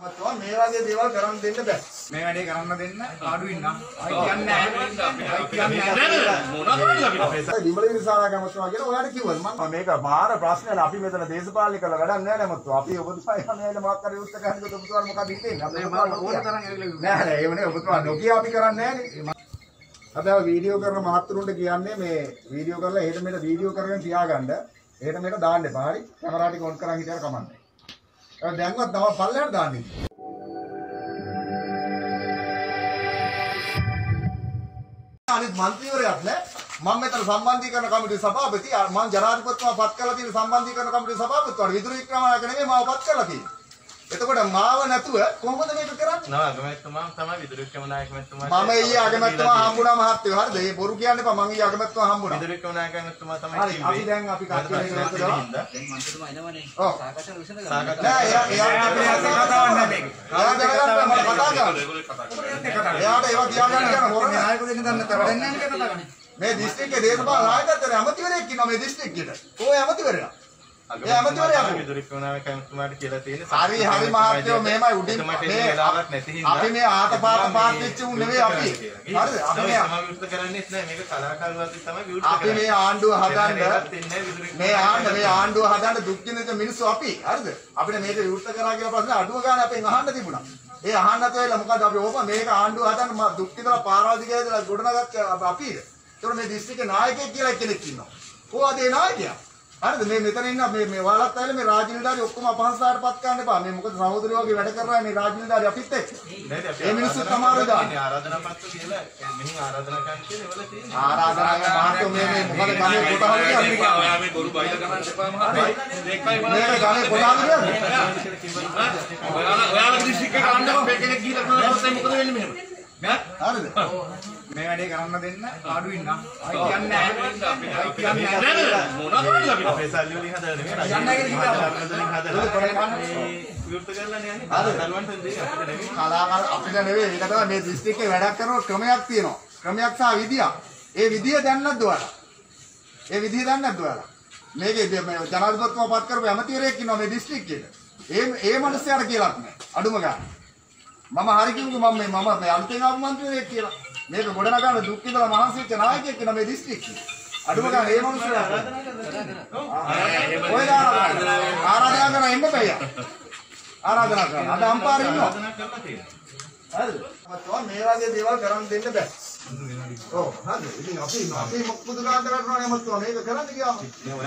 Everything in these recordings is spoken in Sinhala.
මතවා මේ වගේ දේවල් කරන්න දෙන්න බෑ. මේ වැඩේ කරන්න දෙන්න අඩුවෙන් නම් අයි කියන්නේ නැහැ. අයි කියන්නේ නැහැ. විමල විරසාරා කැමතුමා කියලා ඔයාලට කිව්වද? මම මේක මාර ප්‍රශ්නයක් අපි මෙතන දේශපාලනය කළ වැඩක් නෑ නමුත් අපි ඔබතුමා යන්නේ මොකක් හරි උත්තර ගන්නකොට ඔබතුමා මොකද හිතෙන්නේ? අපි ඕන තරම් නෑ නෑ. ඒ වනේ ඔබතුමා නොකිය අපි කරන්නේ නෑනේ හැබැයි වීඩියෝ කරන මහත්තුරුන්ට කියන්නේ මේ වීඩියෝ කරලා එහෙට මෙහෙට වීඩියෝ කරගෙන තියාගන්න. එහෙට මෙහෙට දාන්න එපා. හරි? කැමරා ටික ඔන් කරන් හිටියර කමන්නේ දැන්වත් තව පල්ලෙහාට දාන්නේ. අනිත් මන්ත්‍රීවරයාත් නෑ. මම මෙතන සම්බන්ධීකරණ කමිටුවේ සභාපති. මම ජනාධිපතිතුමා පත් කරලා තියෙන සම්බන්ධීකරණ කමිටුවේ සභාපතිතුමාට විදුලි වික්‍රමනායක නෙමෙයි මාව පත් කරලා තියෙන්නේ එතකොට මාව නැතුව කොහොමද මේක කරන්නේ? නව අගමැතිතුමා තමයි විදුලි ක්‍රමනායක මැතිතුමා මම ඊයේ අගමැතිතුමා හම්බුණා මහත්තයෝ හරිද? ඒ බොරු කියන්න එපා මම ඊයේ අගමැතිතුමා හම්බුණා. විදුලි ක්‍රමනායක මැතිතුමා තමයි හරි අපි දැන් අපි කට්ටිය එකතු කරලා ඔව්. සාකච්ඡා නෑ එයා එයා කතාවක් නෑ මේක. එයා දැනගන්න මම කතා කරනවා. එයාට ඒවා තියාගන්න කියන හොරනේ. නායක දෙන්න දන්න වැඩන්නේ නැහැ කතා කරන්නේ මේ දිස්ත්‍රික්කයේ දේශපාලන නායකත්වයේ ඇමතිවරයෙක් ඉන්නවා මේ දිස්ත්‍රික්කෙට. ඕය ඇමතිවරයා. ඇමතිවරයා කොහොමද? විදුලි ක්‍රමනායක මැතිතුමාට කියලා තියෙන හරි හරි මහත්තයෝ මෙහෙමයි උඩින් මේ වෙලාවක් නැති හින්දා අපි මේ ආතපාත පාත් වෙච්ච උන් නෙවෙයි අපි. හරිද? අපි මේ තමයි විවෘත කරන්නේ නැහැ මේක කලාකාරවලදී තමයි විවෘත අපි මේ ආණ්ඩුව හදන්න මේ ආණ්ඩුව මේ ආණ්ඩුව හදන්න දුක් විඳින මිනිස්සු අපි. හරිද? අපිට මේක විවෘත කරා කියලා ප්‍රශ්න අඩුව ගන්න අපෙන් අහන්න තිබුණා. ඒ අහන්න නැතුව මොකද අපි ඕප මේක ආණ්ඩුව හදන්න මා දුක් විඳලා පාරවල් දිගේ ඉඳලා ගොඩනගත් අපිද? ඒතකොට මේ දිස්ත්‍රික්කේ නායකයෙක් කියලා කෙනෙක් ඉන්නවා. කොහොමද ඒ නායකයා? හරිද මේ මෙතන ඉන්න මේ මේ ඔයාලත් ඇවිල්ලා මේ රාජ්‍ය නිලධාරි ඔක්කොම අපහසුතාවයටපත් කරන්න එපා. මේ මොකද සහෝදරයෝ වගේ වැඩ කරලා මේ රාජ්‍ය නිලධාරි අපිත් එක්ක. ඒ මිනිස්සු තමයි දාන්නේ. ආරාධනා පත්‍ර කියලා මෙහි ආරාධනා කරන්න කියන ඒවල තියෙන ආරාධනා කරන මහත්තයෝ මේ මේ මොකද ගමේ කොටහල් කියන්නේ? ඔයා මේ බොරු බයිලා කරන්න එපා මහත්තයා. ඒකයි මේක ගමේ කොටහල් කියන්නේ? ඔයාලා ඔයාලා දිස්ත්‍රික්කේ කණ්ඩායම පෙකෙනෙක් ගිහලා කරනවා මොකද වෙන්නේ මෙහෙම? හරිද? මේ වැඩේ කරන්න දෙන්න අඩුවෙන් නම් අයි කියන්නේ නැහැ කියන්නේ නැහැ නෑ මොනවද කරන්නේ අපි? අපේ සල්ලි වලින් හදලා නෙමෙයි යන්න කියලා කිව්වා. වලින් හදලා මේ විවෘත කරලා නේ යන්නේ දරුවන්ට දෙන්නේ අපිට නෙමෙයි කලාකාර අපිට නෙවෙයි ඒක තමයි මේ දිස්ත්‍රික්කේ වැඩක් කරන ක්‍රමයක් තියෙනවා. ක්‍රමයක් සහ විදියක්. ඒ විදිය දන්නේ නැද්ද ඔයාලා? ඒ විදිය දන්නේ නැද්ද ඔයාලා? මේකේ ජනාධිපතිතුමා පත් කරපු ඇමතිවරයෙක් ඉන්නවා මේ දිස්ත්‍රික්කයේ. ඒ ඒ මිනිස්යාට කියලාත් නෑ. අඩුම ගන්න. මම හරි කිව්වේ මම මේ මම මේ අලුතෙන් ආපු මන්ත්‍රීයෙක් කියලා. මේක ගොඩනගන්න දුක් විඳලා මහන්සි වෙච්ච නායකයෙක් ඉන්නවා මේ දිස්ත්‍රික්කයේ. අඩුම ගන්න ඒ මිනිස්යාට. ඔය ආරාධනා කරන එන්න බෑ. ආරාධනා කරන. අද අම්පාරේ ඉන්නවා. ආරාධනා කරලා තියෙනවා හරිද? මතවා මේ වගේ දේවල් කරන්න දෙන්න බෑ. ඔව් හරිද? ඉතින් අපි අපි මොකද කරන්න මතවා මේක කරන්න ගියාම.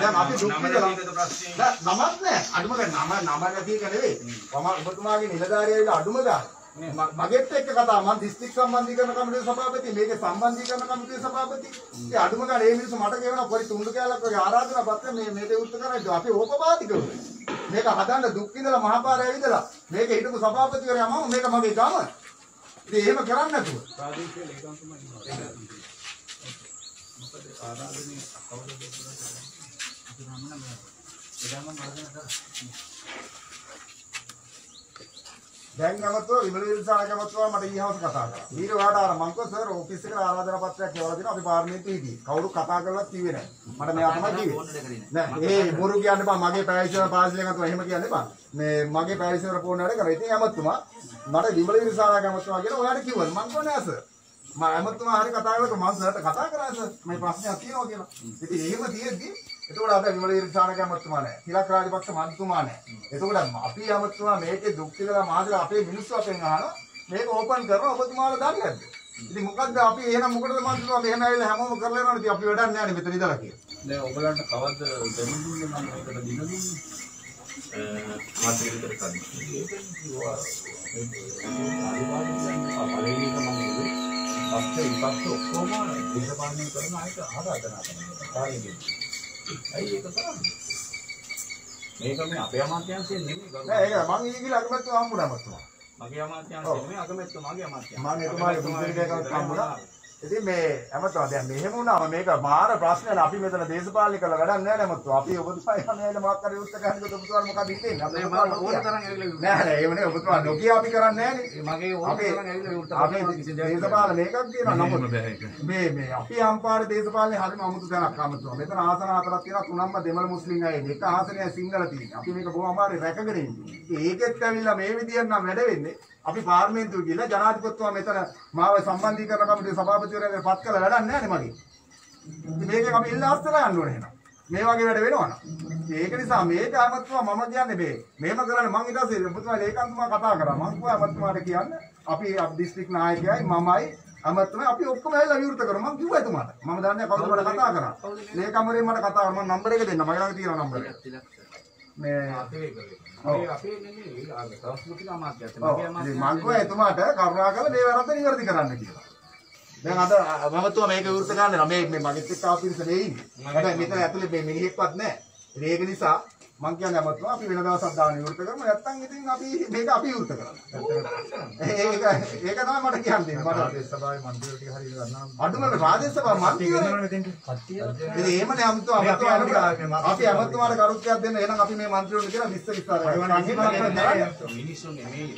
දැන් අපි දුක් විඳලා නමත් නෑ. අඩුම ගන්න නම නම නැති එක නෙවෙයි. මම ඔබතුමාගේ නිලධාරිය ඇවිල්ලා අඩුම ගන්න. මගෙත් එක්ක කතා මම දිස්ත්‍රික් සම්බන්ධීකරණ කමිටුවේ සභාපති මේකේ සම්බන්ධීකරණ කමිටුවේ සභාපති. ඉතින් අඩුම ගන්න මේ මිනිස්සු මට කියනවා පොඩි තුන්ඩු කැලක් වගේ ආරාධනා පත්‍ර මේ මේක උත්තර කරන්නේ අපි ඕපපාතිකව. මේක හදන්න දුක් විඳලා මහපාරේ ඇවිදලා මේක හිටපු සභාපතිවරයා මම මේක මගේ ගම. ඉතින් එහෙම කරන්නේ නැතුව. දැන් ගමතෝ විමල විරසාර ගමතෝ මට ඊහවස් කතා කරා. ඊට වඩා අර මං කිව්වා සර් ඔෆිස් එකට ආරාධනා පත්‍රයක් එවලා දෙනවා අපි පාර්ලිමේන්තුවේ හිටියේ. කවුරු කතා කරලත් කිව්වේ නැහැ. මට මෙයා තමයි කිව්වේ. නෑ ඒ බොරු කියන්න එපා මගේ පැවිදිවර පාසලෙන් අතව එහෙම කියන්න එපා. මේ මගේ පැවිදිවර පොන්න වැඩ කරා. ඉතින් ඇමතුමා මට විමල විරසාර ගමතෝ කියලා ඔයාලට කිව්වා. මං කිව්වා නෑ සර්. මම ඇමතුමා හරි කතා කරලා මම සර්ට කතා කරා සර්. මේ ප්‍රශ්නයක් තියෙනවා කියලා. ඉතින් එහෙම තියෙද්දි එතකොට අද විමල විරසාර ගමතුමා නෑ. තිලක් රාජපක්ෂ මන්තුමා නෑ. එතකොට අපි ඇමතුමා මේකේ දුක් කියලා මාදලා අපේ මිනිස්සු අපෙන් අහනවා මේක ඕපන් කරනවා ඔබතුමාලා දන්නේ නැද්ද? ඉතින් මොකද්ද අපි එහෙනම් මොකටද මන්තුමා මෙහෙම ඇවිල්ලා හැමෝම කරලා යනවනේ ඉතින් අපි වැඩක් නෑනේ මෙතන ඉඳලා කියලා. දැන් ඔයගලන්ට කවද්ද දෙමුදුන්නේ මම මේකට දින දුන්නේ මාත් විතර කරන්නේ පළවෙනි එක මම ඇයි ඒක කරන්නේ මේක මේ අපේ අමාත්‍යාංශයෙන් නෙමෙයි ගරු. නෑ ඒක මං ඊ කියලා අගමැතිතුමා හම්බුණා මතුමා. මගේ අමාත්‍යාංශය නෙමෙයි අගමැතිතුමාගේ අමාත්‍යාංශය මම එතුමාගේ එකක් හම්බුණා. ඉතින් මේ ඇමතුවා දැන් මෙහෙම වුණාම මේක මාර ප්‍රශ්නයක් අපි මෙතන දේශපාලනය කරලා වැඩක් නැහැ නේ ඇමතුවා. අපි ඔබතුමා යන්නේ මොකක් හරි උත්තර ගන්නකොට ඔබතුමාට මොකක්ද හිතෙන්නේ? අපි මම ඕන තරම් ඇවිල්ලා නෑ නෑ ඒව නේ ඔබතුමා නොකිය අපි කරන්නේ නැහැ නේ. මගේ ඕන තරම් ඇවිල්ලා විවෘත අපේ දේශපාලන මේකක් තියෙනවා නමුත් මේ මේ අපි අම්පාර දේශපාලනේ හරිම අමුතු තැනක් අමුතුවා. මෙතන ආසන හතරක් තියෙනවා තුනක්ම දෙමළ මුස්ලිම් අය. එක ආසනයයි සිංහල තියෙන්නේ. අපි මේක බොහොම අමාරුයි රැකගෙන ඉන්නේ. ඒකෙත් ඇවිල්ලා මේ විදියට නම් වැඩ වෙන්නේ. අපි පාර්ලිමේන්තුව ගිහලා ජනාධිපතිතුමා මෙතන මාව සම්බන්ධීකරණ කමිටුවේ සභාපතිවරයාට පත් කළා වැඩක් නැහැ නේ මගේ. මේකෙන් අපි ඉල්ල අස්තර යන්න ඕනේ එහෙනම්. මේ වගේ වැඩ වෙනවනම්. ඒක නිසා මේක අමතුමා මම කියන්නේ මේ මේම කරන්නේ මං ඊට පස්සේ ඔබතුමා ලේකම්තුමා කතා කරා. මං කිව්වා අමතුමාට කියන්න අපි දිස්ත්‍රික් නායකයයි මමයි අමතුමා අපි ඔක්කොම ඇවිල්ලා විවෘත කරමු. මං කිව්වා එතුමාට. මම දන්නේ කවුද මට කතා කරා. ලේකම්වරේ මට කතා කරා. මම නම්බර එක දෙන්න. මගේ ළඟ තියෙනවා නම්බර එක. මේ අපේ අපේ නෙමෙයි සංස්කෘතික අමාත්‍යංශ. මගේ ඉතින් මං අමාත්‍යංශ කිව්වා එතුමාට කරුණාකරලා මේ වැරද්ද නිවැරදි කරන්න කියලා. දැන් අද මමතුමා මේක විවෘත ගන්න නෑ. මේ මේ මගෙත් එක්ක ආපු පිරිස නේ ඉන්නේ. හැබැයි මෙතන ඇතුලේ මේ මිනිහෙක්වත් නෑ. ඉතින් ඒක නිසා මං කියන්නේ අමතුමා අපි වෙන දවසක් දාන විවෘත කරමු. නැත්තම් ඉතින් අපි මේක අපි විවෘත කරමු. ඒක ඒක තමයි මට කියන්න. තියෙන්නේ. මට ප්‍රදේශ සභාවේ මන්ත්‍රීවරු ටික හරියට ගන්නවා. අඩුම ප්‍රාදේශ සභා මන්ත්‍රීවරු. ඉතින්. එහෙමනේ අමතුමා අමතුමා අපි අමතුමාට කරුත්වයක් දෙන්න. එහෙනම් අපි මේ මන්ත්‍රීවරුන් කියලා විස්තර විස්තර මිනිස්සුන් නෙමෙයි.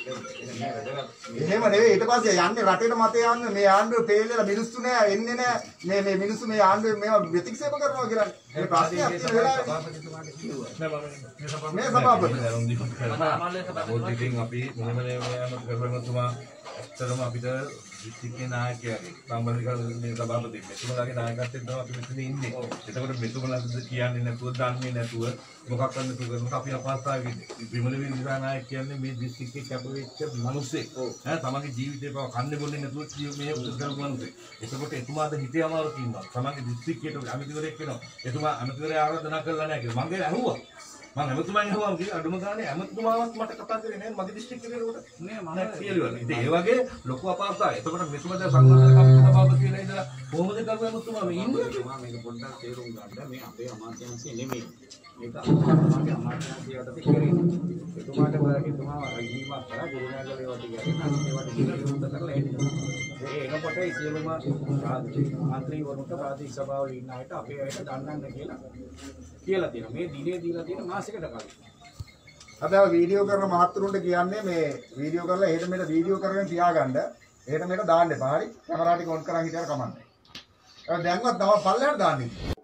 එහෙම නෙවෙයි. ඊට පස්සේ යන්නේ රටේට මතේ යන්නේ. මේ ආණ්ඩුව ෆේල් වෙලා මිනිස්සු නෑ එන්නේ නෑ. මේ මේ මිනිස්සු මේ ආණ්ඩුවේ මේවා ප්‍රතික්ෂේප කරනවා කියලා මේ ප්‍රශ්නයක් තියෙන වෙලාවේ සභාපතිතුමාට කිව්වා. මේ සභාපති මොකද ඉතින් අපි මෙහෙම නේම කරපරතුමා ඇත්තටම අපිට දිස්ත්‍රික්කේ නායකයාගේ මේ සභාපති මෙතුමලාගේ නායකත්වයෙන් තමයි අපි මෙතන ඉන්නේ. එතකොට මෙතුමලාට කියන්නේ නැතුව දන්නේ නැතුව මොකක් කරන්න කරනකොට අපි අපහසුතාවය ඉන්නේ. විමල විනිසා නායක කියන්නේ මේ දිස්ත්‍රික්කේ කැපවෙච්ච මිනිස්සෙක්. ඈ තමන්ගේ ජීවිතේ පව කන්නේ බොන්නේ නැතුව මේ උදේ කරපු මිනිස්සෙක්. එතකොට එතුමාද හිතේ අමාරුවක් ඉන්නවා. තමන්ගේ දිස්ත්‍රික්කයට අමිතිවරයෙක් වෙනවා. එතුමා අමිතිවරයා ආරාධනා කළා නැහැ කියලා. මං ගේ ඇහුවා. මම ඇමතුමෙන් කිව්වා අඩුම ගානේ ඇමතුමාවත් මට කතා කරේ නෑ මගේ දිස්ත්‍රික්කේ නේද? නේ මම කියලා. ඉතින් ඒ වගේ ලොකු අපහසුතාවය. එතකොට මෙතුමා දැන් සංඝාසන කමිටු සභාපති වෙලා ඉඳලා කොහොමද කරුවේ ඇමතුමා මේ ඉන්නේ? මම මේක පොඩ්ඩක් තේරුම් ගන්න. මේ අපේ අමාත්‍යාංශය නෙමෙයි. මේක අපේ අමාත්‍යාංශය යටතේ කරන්නේ එතුමාට බලක එතුමා රජීවක් කරා ගුරුනාගල ඒවට කියන්නේ අනිත් ඒවට කියලා විරුද්ධ කරලා එන්නේ ඒ එනකොට ඒ සියලුම මන්ත්‍රීවරුන්ට ප්‍රාදේශීය සභාවල ඉන්න අයට අපේ අයට ගන්නන්න කියලා කියලා තියෙනවා. මේ දිනේ දීලා තියෙන මාසෙකට කලින් හැබැයි වීඩියෝ කරන මහත්තුරුන්ට කියන්නේ මේ වීඩියෝ කරලා එහෙට මෙහෙට වීඩියෝ කරගෙන තියාගන්න. එහෙට මෙහෙට දාන්න එපා. හරි? කැමරා ටික ඔන් කරන් හිටියර කමන්නේ. ඒක දැන්වත් තව පල්ලෙහාට දාන්න. ඉතින්.